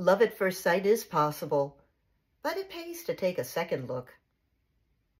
Love at first sight is possible, but it pays to take a second look.